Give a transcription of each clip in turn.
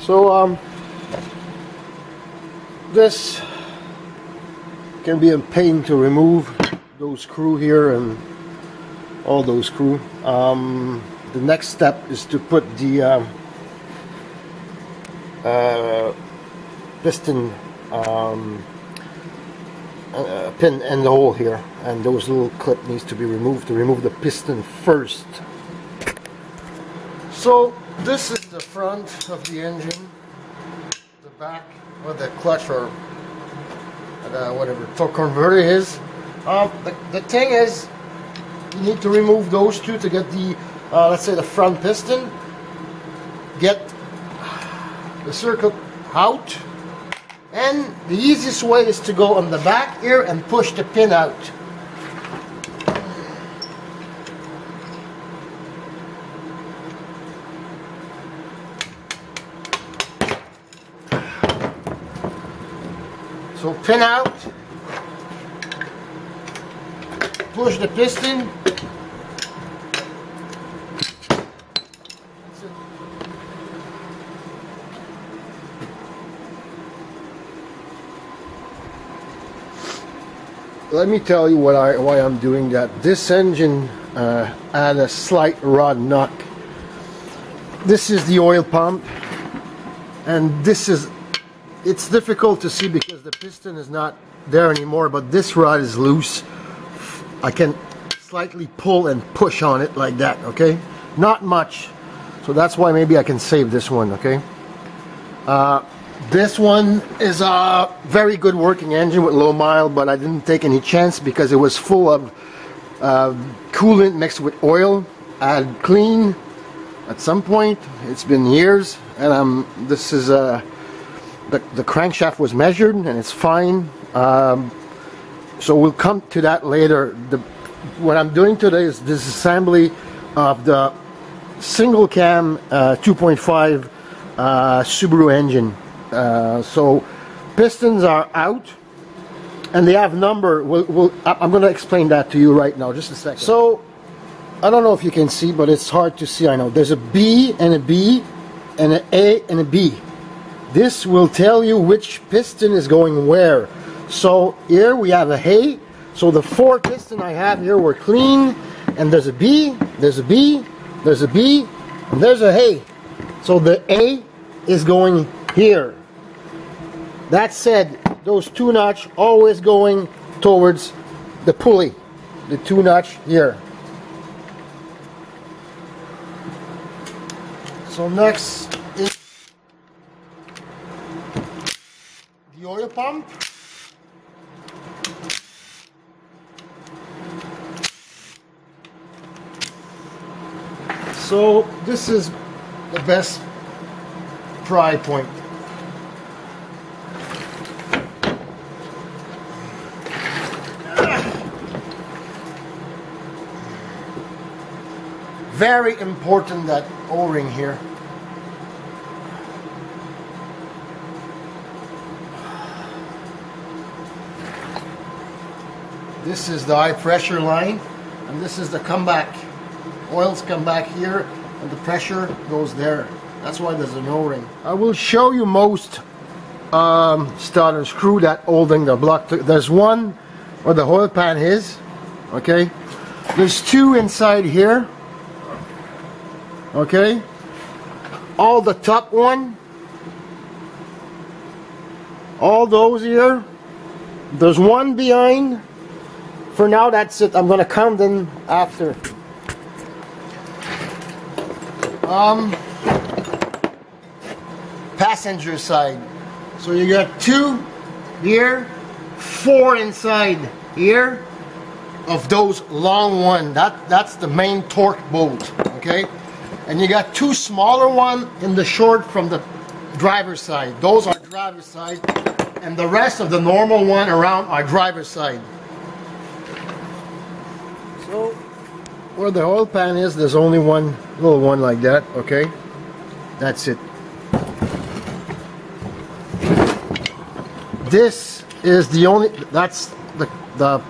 So um, this can be a pain to remove those screw here and all those screw. Um, the next step is to put the um, uh, piston um, uh, pin in the hole here and those little clip needs to be removed to remove the piston first. So this is the front of the engine, the back or the clutch or uh, whatever torque converter is. Uh, the, the thing is you need to remove those two to get the uh, let's say the front piston. Get the circlip out. And the easiest way is to go on the back here and push the pin out pin out push the piston let me tell you what I why I'm doing that. This engine uh, had a slight rod knock. This is the oil pump, and this is it's difficult to see because the piston is not there anymore. But this rod is loose. I can slightly pull and push on it like that. Okay, not much. So that's why maybe I can save this one. Okay. Uh, this one is a very good working engine with low mile, but I didn't take any chance because it was full of uh, coolant mixed with oil. I had clean at some point. It's been years, and um, this is uh, the the crankshaft was measured and it's fine. Um, so we'll come to that later. The, what I'm doing today is disassembly of the single cam uh, 2.5 uh, Subaru engine. Uh, so pistons are out and they have number. We'll, we'll, I'm going to explain that to you right now, just a second. So I don't know if you can see, but it's hard to see. I know there's a B and a B and an A and a B. This will tell you which piston is going where. So here we have a hay. So the four piston I have here were clean, and there's a B, there's a B, there's a B, and there's a hay. So the A is going here. That said, those two notch always going towards the pulley. The two notch here. So next is the oil pump. So this is the best pry point. very important that o-ring here this is the high pressure line and this is the comeback. Oils come back here and the pressure goes there. That's why there's an o-ring I will show you most um, starter screw that holding the block. There's one where the oil pan is okay? There's two inside here okay? All the top one all those here there's one behind for now that's it. I'm gonna count them after. Um passenger side. So you got two here four inside here of those long one. That that's the main torque bolt okay? And you got two smaller one in the short from the driver's side. Those are driver's side, and the rest of the normal one around are driver's side. Where the oil pan is, there's only one little one like that, okay? That's it. This is the only, that's the, the,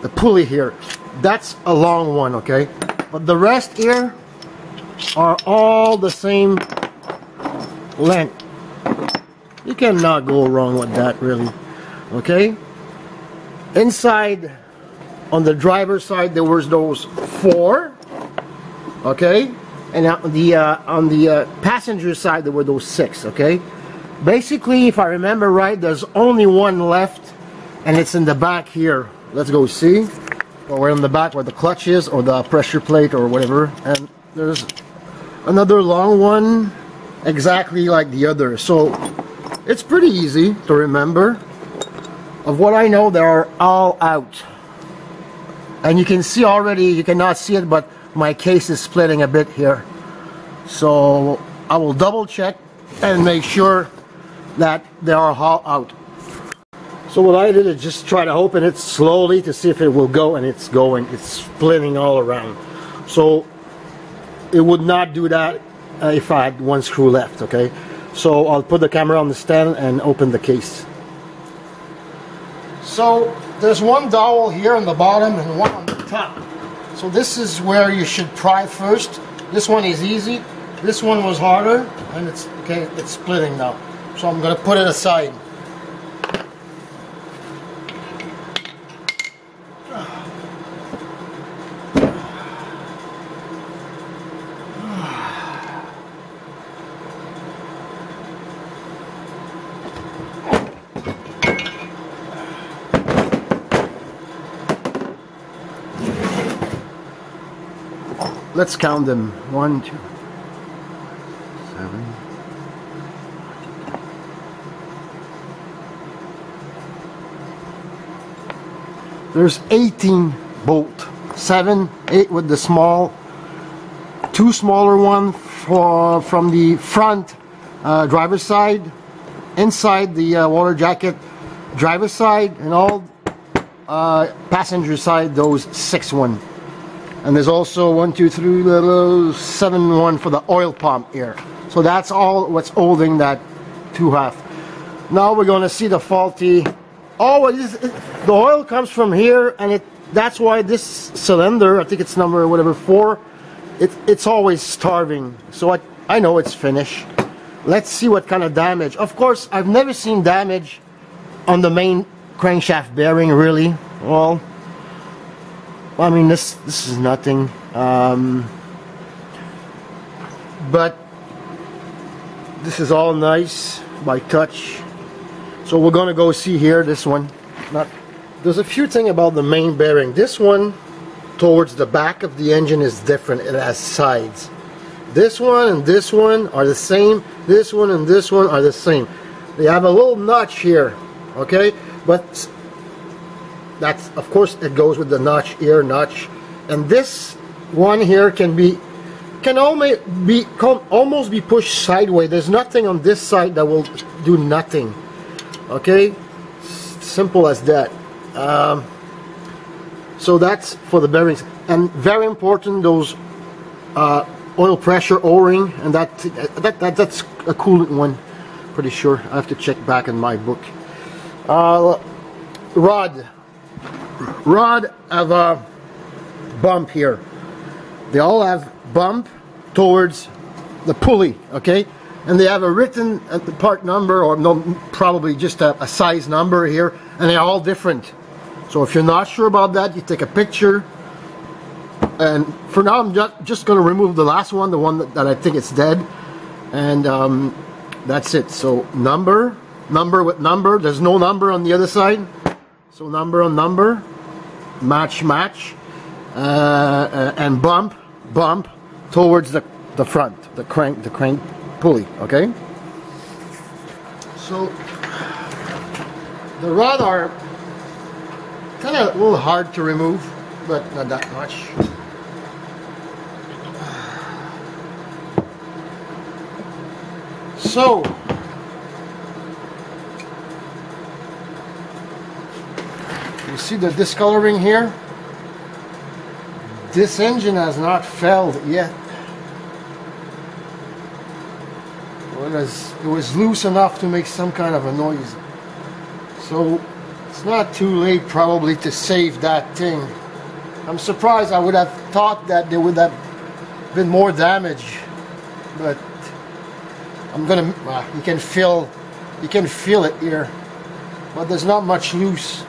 the pulley here. That's a long one, okay? But the rest here, are all the same length. You cannot go wrong with that, really. Okay? Inside, on the driver's side, there was those four. Okay? And on the, uh, on the uh, passenger side, there were those six. Okay? Basically, if I remember right, there's only one left, and it's in the back here. Let's go see. Or we're in the back where the clutch is, or the pressure plate, or whatever. And there's another long one, exactly like the other. So it's pretty easy to remember. Of what I know, they are all out. And you can see already, you cannot see it, but my case is splitting a bit here. So I will double check and make sure that they are all out. So what I did is just try to open it slowly to see if it will go and it's going. It's splitting all around. So it would not do that uh, if I had one screw left, okay? So I'll put the camera on the stand and open the case. So there's one dowel here on the bottom and one on the top. So this is where you should pry first. This one is easy. This one was harder and it's okay, it's splitting now. So I'm gonna put it aside. Let's count them. One, two, seven. There's 18 bolt. Seven, eight with the small, two smaller one for from the front uh, driver's side, inside the uh, water jacket driver's side, and all uh, passenger side those six one. And there's also one, two, three, little, seven one for the oil pump here. So that's all what's holding that two half. Now we're going to see the faulty. Oh, it is, it, the oil comes from here, and it that's why this cylinder, I think it's number whatever four, it, it's always starving. So I, I know it's finished. Let's see what kind of damage. Of course, I've never seen damage on the main crankshaft bearing, really. Well, I mean, this this is nothing. Um, but this is all nice by touch. So we're gonna go see here this one. Not there's a few things about the main bearing. This one towards the back of the engine is different. It has sides. This one and this one are the same. This one and this one are the same. They have a little notch here, okay? But that's of course it goes with the notch ear notch. And this one here can be can almost be almost be pushed sideways. There's nothing on this side that will do nothing. Okay? Simple as that. Um, so that's for the bearings. And very important those uh, oil pressure o-ring. And that, that, that that's a coolant one pretty sure. I have to check back in my book. Uh, rod rod have a bump here. They all have bump towards the pulley, okay? And they have a written part number, or no, probably just a, a size number here, and they're all different. So if you're not sure about that, you take a picture. And for now, I'm just, just going to remove the last one, the one that, that I think it's dead. And um, that's it. So number, number with number. There's no number on the other side. So number on number match match uh, uh, and bump bump towards the, the front the crank the crank pulley okay? So the rod are kind of a little hard to remove but not that much. So You see the discoloring here? This engine has not failed yet. It was, it was loose enough to make some kind of a noise. So it's not too late probably to save that thing. I'm surprised I would have thought that there would have been more damage. But I'm gonna, uh, you can feel you can feel it here but there's not much loose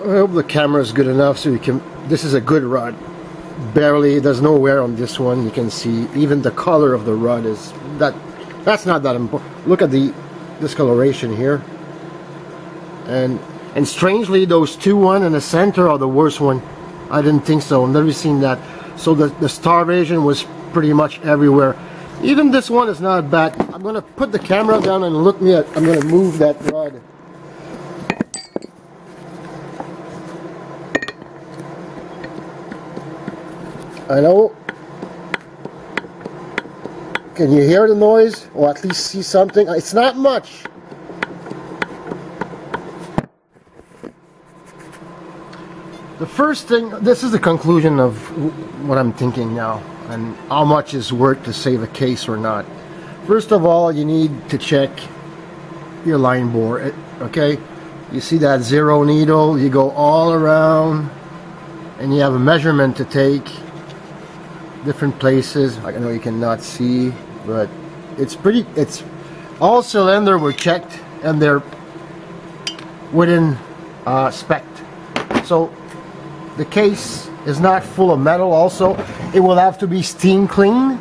I hope the camera is good enough so you can this is a good rod. Barely there's no wear on this one you can see. Even the color of the rod is that that's not that important look at the discoloration here. And and strangely those two one in the center are the worst one. I didn't think so I've never seen that. So the, the starvation was pretty much everywhere. Even this one is not bad. I'm gonna put the camera down and look me at I'm gonna move that rod I know. Can you hear the noise? Or at least see something? It's not much. The first thing, this is the conclusion of what I'm thinking now and how much is worth to save a case or not. First of all, you need to check your line bore, eh, okay? You see that zero needle, you go all around and you have a measurement to take different places. I know you cannot see, but it's pretty, it's, all cylinder were checked and they're within uh, spec. So the case is not full of metal also. It will have to be steam clean.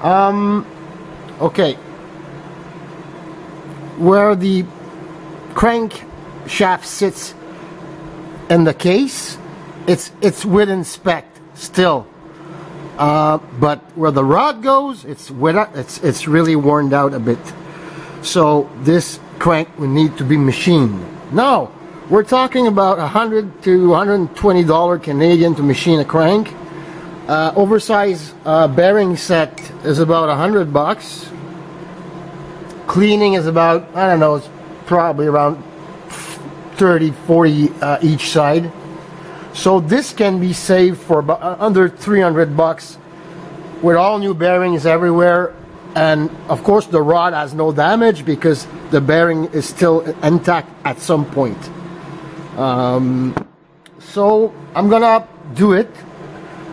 Um, okay. Where the crank shaft sits in the case, it's it's within spec still. Uh, but where the rod goes, it's it's it's really worn out a bit. So this crank will need to be machined. Now we're talking about 100 to 120 dollar Canadian to machine a crank. Uh, oversized uh, bearing set is about 100 bucks. Cleaning is about I don't know, it's probably around 30, 40 uh, each side. So this can be saved for about, uh, under 300 bucks with all new bearings everywhere and of course the rod has no damage because the bearing is still intact at some point. Um, so I'm gonna do it.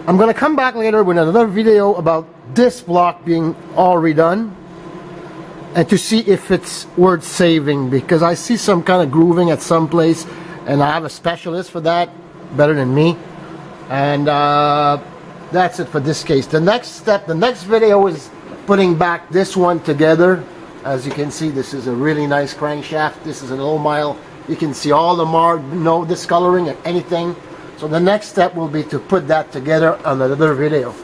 I'm gonna come back later with another video about this block being all redone and to see if it's worth saving because I see some kind of grooving at some place and I have a specialist for that better than me. And uh, that's it for this case. The next step, the next video is putting back this one together. As you can see, this is a really nice crankshaft. This is an old mile. You can see all the mar, no discoloring or anything. So the next step will be to put that together on another video.